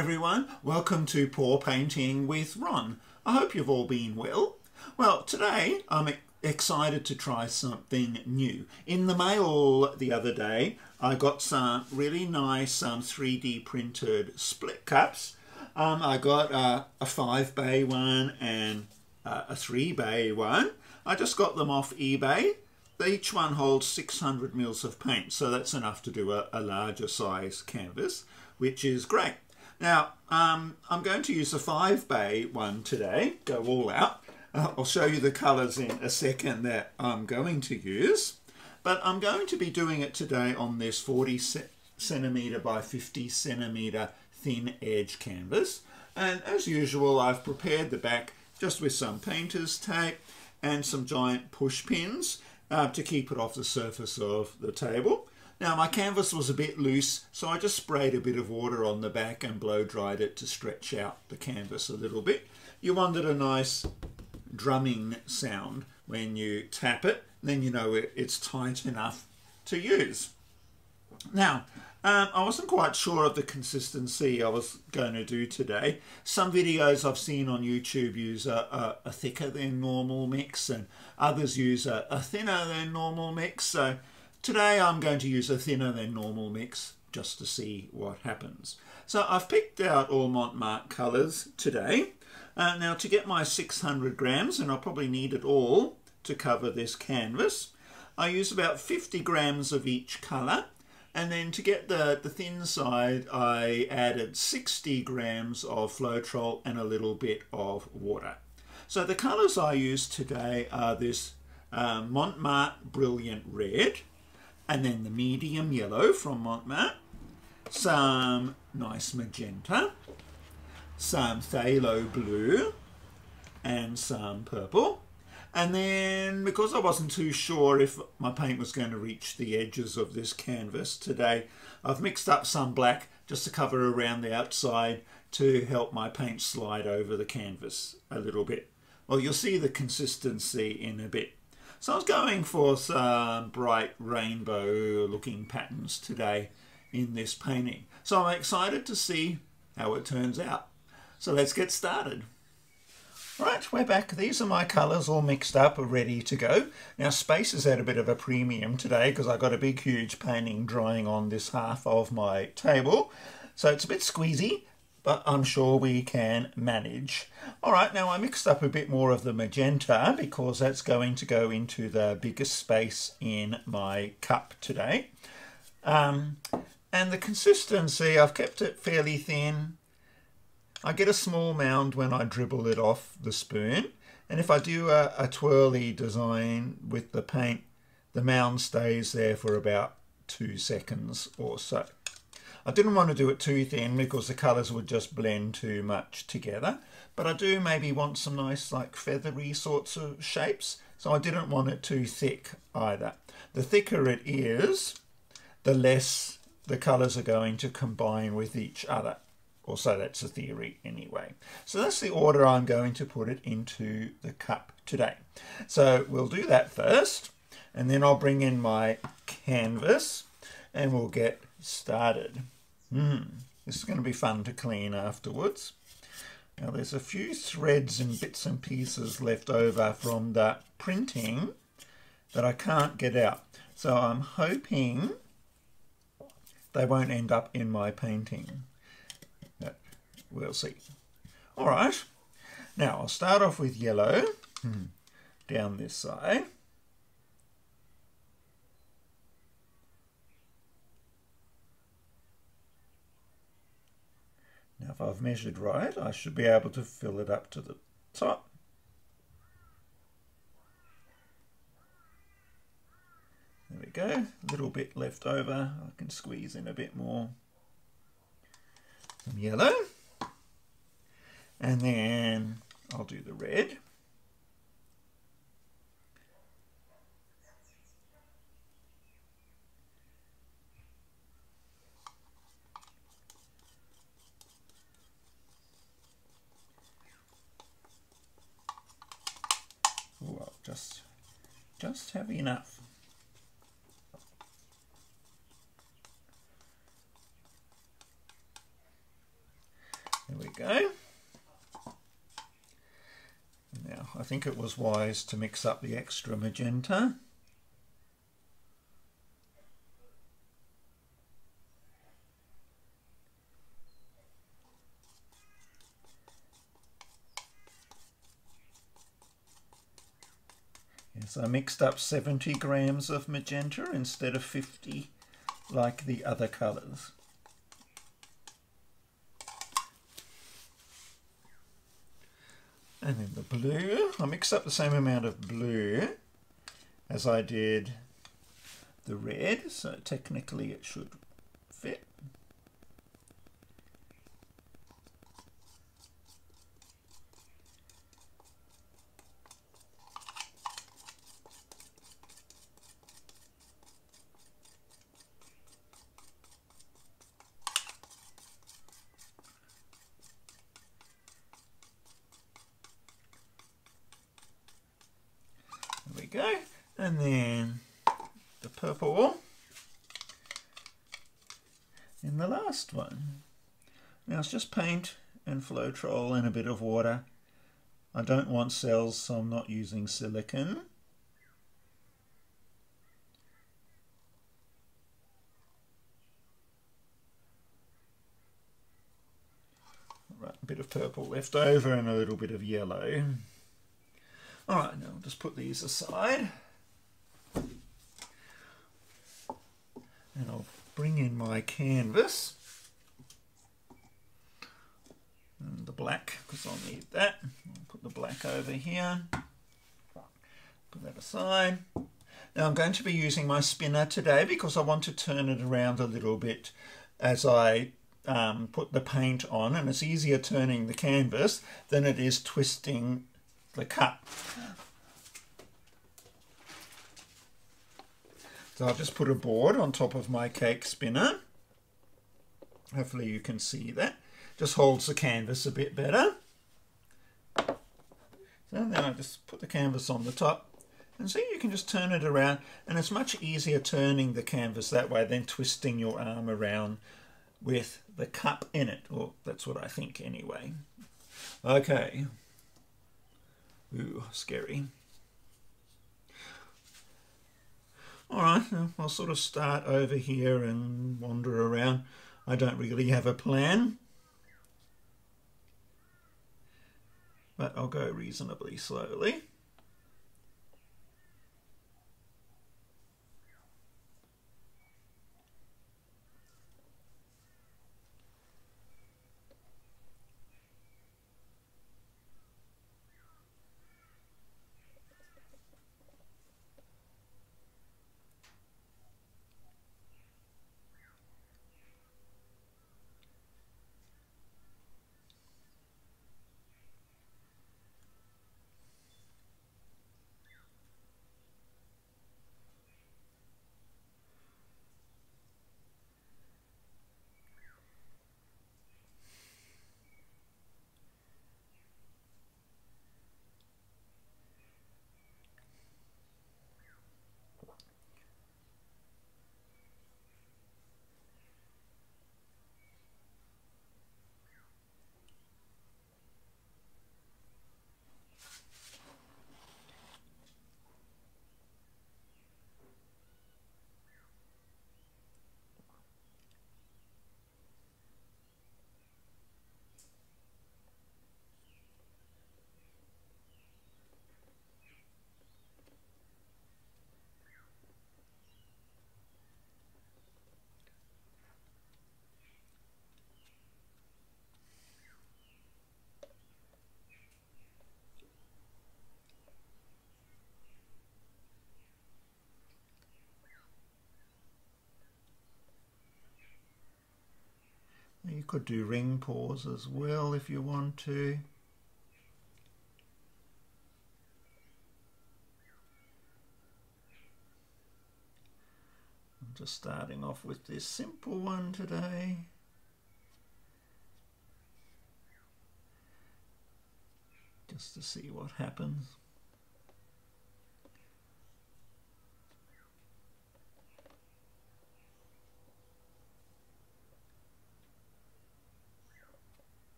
everyone, welcome to Pour Painting with Ron. I hope you've all been well. Well, today I'm excited to try something new. In the mail the other day, I got some really nice um, 3D printed split cups. Um, I got uh, a 5 bay one and uh, a 3 bay one. I just got them off eBay. Each one holds 600 mils of paint, so that's enough to do a, a larger size canvas, which is great. Now, um, I'm going to use a 5 bay one today, go all out. Uh, I'll show you the colours in a second that I'm going to use. But I'm going to be doing it today on this 40 centimetre by 50 centimetre thin edge canvas. And as usual, I've prepared the back just with some painter's tape and some giant push pins uh, to keep it off the surface of the table. Now my canvas was a bit loose, so I just sprayed a bit of water on the back and blow dried it to stretch out the canvas a little bit. You wanted a nice drumming sound when you tap it, then you know it's tight enough to use. Now, um, I wasn't quite sure of the consistency I was going to do today. Some videos I've seen on YouTube use a, a, a thicker than normal mix and others use a, a thinner than normal mix. So Today I'm going to use a thinner than normal mix just to see what happens. So I've picked out all Montmartre colours today. Uh, now to get my 600 grams, and I'll probably need it all to cover this canvas, I use about 50 grams of each colour. And then to get the, the thin side, I added 60 grams of Floetrol and a little bit of water. So the colours I use today are this uh, Montmartre Brilliant Red, and then the medium yellow from Montmartre, some nice magenta, some phthalo blue, and some purple. And then, because I wasn't too sure if my paint was going to reach the edges of this canvas today, I've mixed up some black just to cover around the outside to help my paint slide over the canvas a little bit. Well, you'll see the consistency in a bit. So I was going for some bright rainbow looking patterns today in this painting. So I'm excited to see how it turns out. So let's get started. Right, we're back. These are my colours all mixed up, ready to go. Now space is at a bit of a premium today because I've got a big huge painting drying on this half of my table. So it's a bit squeezy, but I'm sure we can manage. All right, now I mixed up a bit more of the magenta because that's going to go into the biggest space in my cup today. Um, and the consistency, I've kept it fairly thin. I get a small mound when I dribble it off the spoon. And if I do a, a twirly design with the paint, the mound stays there for about two seconds or so. I didn't want to do it too thin because the colours would just blend too much together. But I do maybe want some nice like feathery sorts of shapes. So I didn't want it too thick either. The thicker it is, the less the colours are going to combine with each other. Or so that's the theory anyway. So that's the order I'm going to put it into the cup today. So we'll do that first. And then I'll bring in my canvas and we'll get started. Hmm, this is going to be fun to clean afterwards. Now there's a few threads and bits and pieces left over from the printing that I can't get out. So I'm hoping they won't end up in my painting. But we'll see. All right. Now I'll start off with yellow hmm, down this side. Now if I've measured right, I should be able to fill it up to the top. There we go, a little bit left over. I can squeeze in a bit more some yellow. And then I'll do the red. just just There we go. Now, I think it was wise to mix up the extra magenta. Yes, I mixed up 70 grams of magenta instead of 50 like the other colours. And then the blue, I mixed up the same amount of blue as I did the red, so technically it should fit. go. And then the purple. And the last one. Now it's just paint and Floetrol and a bit of water. I don't want cells, so I'm not using silicon. Right, a bit of purple left over and a little bit of yellow. All right, now I'll just put these aside. And I'll bring in my canvas. And the black, because I'll need that. I'll put the black over here. Put that aside. Now I'm going to be using my spinner today because I want to turn it around a little bit as I um, put the paint on and it's easier turning the canvas than it is twisting the cup. So I'll just put a board on top of my cake spinner. Hopefully you can see that. Just holds the canvas a bit better. So then I just put the canvas on the top and see you can just turn it around and it's much easier turning the canvas that way than twisting your arm around with the cup in it. Or that's what I think anyway. Okay. Ooh, scary. All right, I'll sort of start over here and wander around. I don't really have a plan. But I'll go reasonably slowly. You could do ring pours as well if you want to. I'm just starting off with this simple one today. Just to see what happens.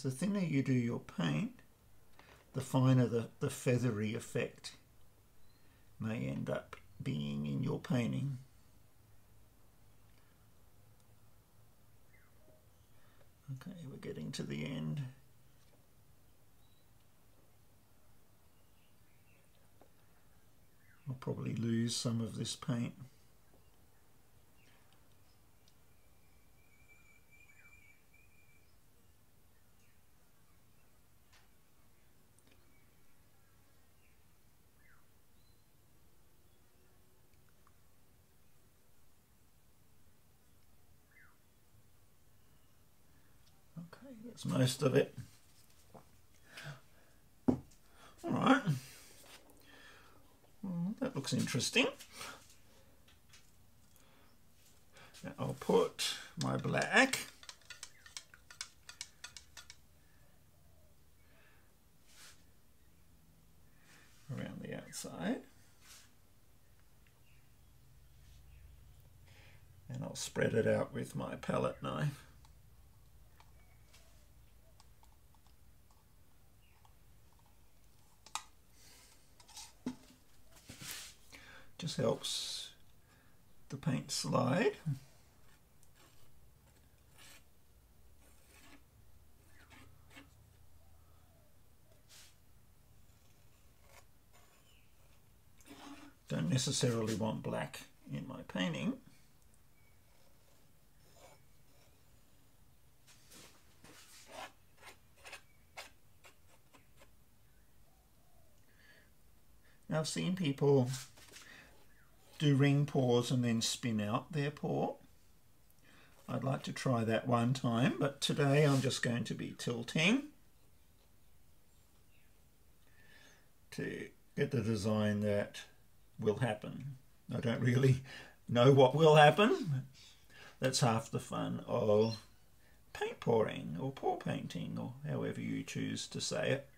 The thinner you do your paint, the finer the, the feathery effect may end up being in your painting. Okay, we're getting to the end. I'll probably lose some of this paint. Okay, that's most of it. All right. Well, hmm, that looks interesting. Now I'll put my black around the outside. And I'll spread it out with my palette knife. Just helps the paint slide. Don't necessarily want black in my painting. Now I've seen people do ring pours and then spin out their pour. I'd like to try that one time, but today I'm just going to be tilting to get the design that will happen. I don't really know what will happen. That's half the fun of paint pouring or pour painting or however you choose to say it.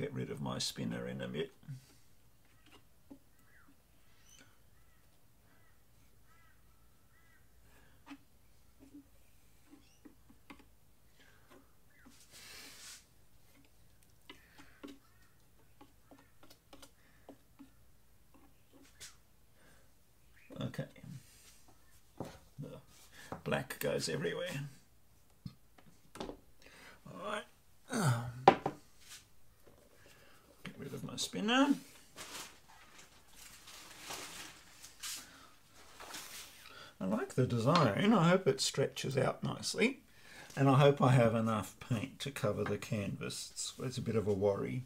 Get rid of my spinner in a bit. Okay. The black goes everywhere. Spinner. I like the design. I hope it stretches out nicely. And I hope I have enough paint to cover the canvas. It's, it's a bit of a worry.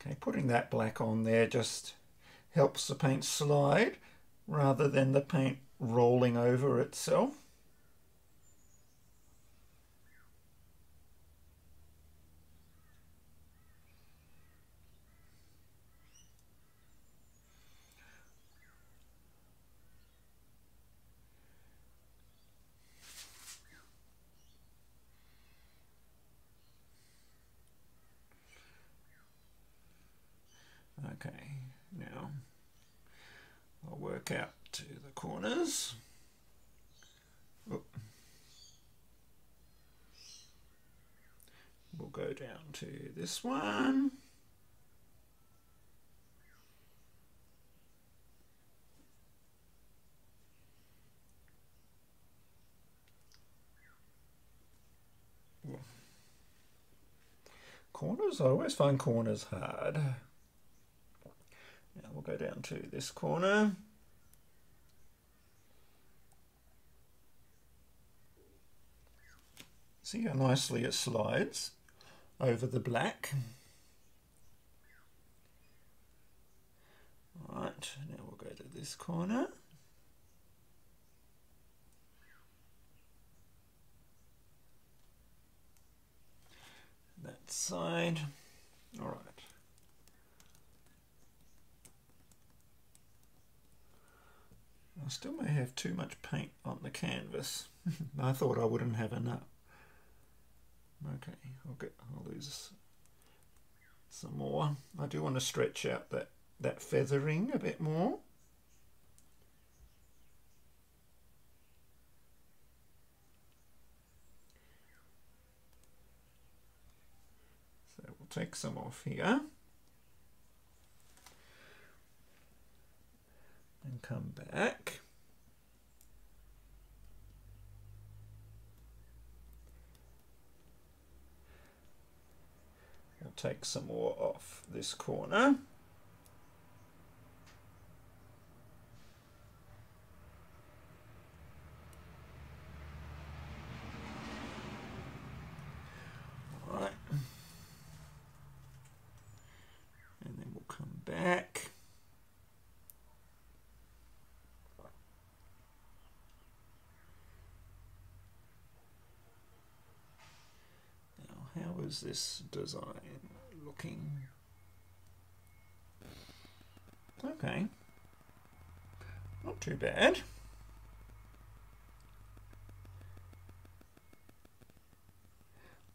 Okay, putting that black on there just helps the paint slide rather than the paint rolling over itself. Okay, now I'll work out to the corners. Oh. We'll go down to this one. Corners, I always find corners hard. Now we'll go down to this corner. See how nicely it slides over the black. Right, now we'll go to this corner. That side. All right. I still may have too much paint on the canvas. I thought I wouldn't have enough. Okay, I'll get I'll lose some more. I do want to stretch out that, that feathering a bit more. So we'll take some off here. And come back. Take some more off this corner. Right. And then we'll come back. Now, how is this design? Okay. Not too bad.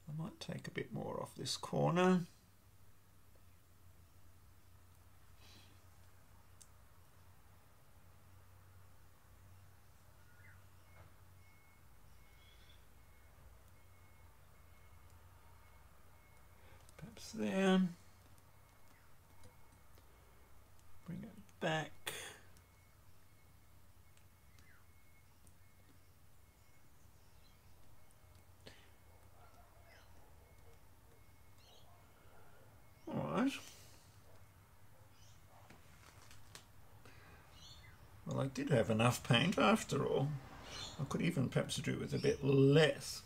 I might take a bit more off this corner. There. Bring it back. Alright. Well, I did have enough paint after all. I could even perhaps do with a bit less.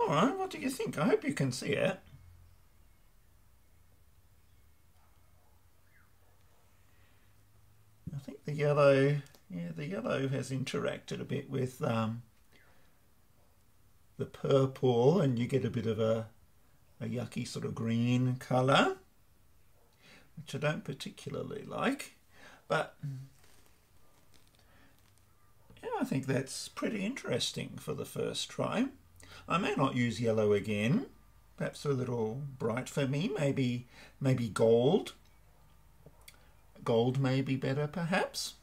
Alright, what do you think? I hope you can see it. the yellow, yeah, the yellow has interacted a bit with um, the purple and you get a bit of a, a yucky sort of green colour, which I don't particularly like, but yeah, I think that's pretty interesting for the first try. I may not use yellow again, perhaps a little bright for me, maybe maybe gold gold may be better, perhaps.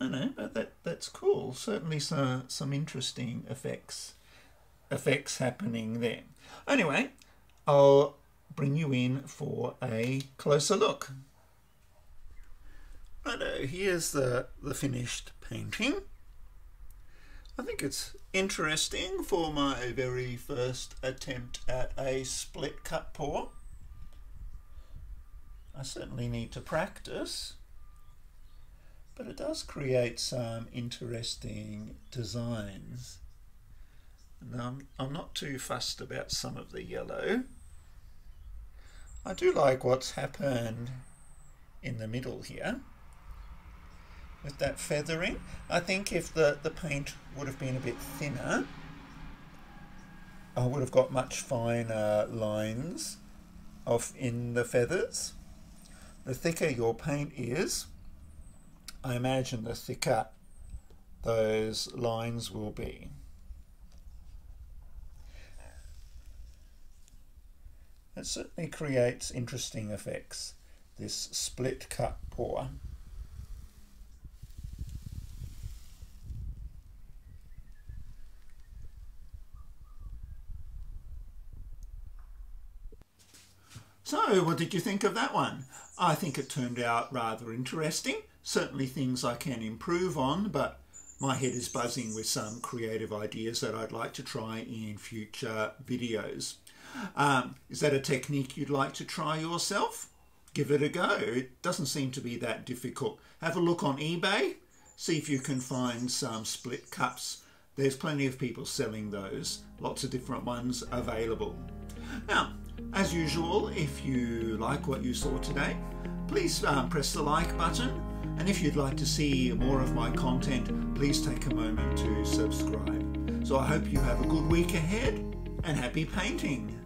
I know, but that that's cool. Certainly, some some interesting effects effects happening there. Anyway, I'll bring you in for a closer look. Righto, here's the the finished painting. I think it's interesting for my very first attempt at a split cup pour. I certainly need to practice, but it does create some interesting designs. And I'm, I'm not too fussed about some of the yellow. I do like what's happened in the middle here with that feathering. I think if the, the paint would have been a bit thinner, I would have got much finer lines off in the feathers. The thicker your paint is, I imagine the thicker those lines will be. It certainly creates interesting effects, this split cup pour. So, what did you think of that one? I think it turned out rather interesting. Certainly things I can improve on, but my head is buzzing with some creative ideas that I'd like to try in future videos. Um, is that a technique you'd like to try yourself? Give it a go. It doesn't seem to be that difficult. Have a look on eBay. See if you can find some split cups. There's plenty of people selling those. Lots of different ones available. Now, as usual, if you like what you saw today, please uh, press the like button. And if you'd like to see more of my content, please take a moment to subscribe. So I hope you have a good week ahead and happy painting.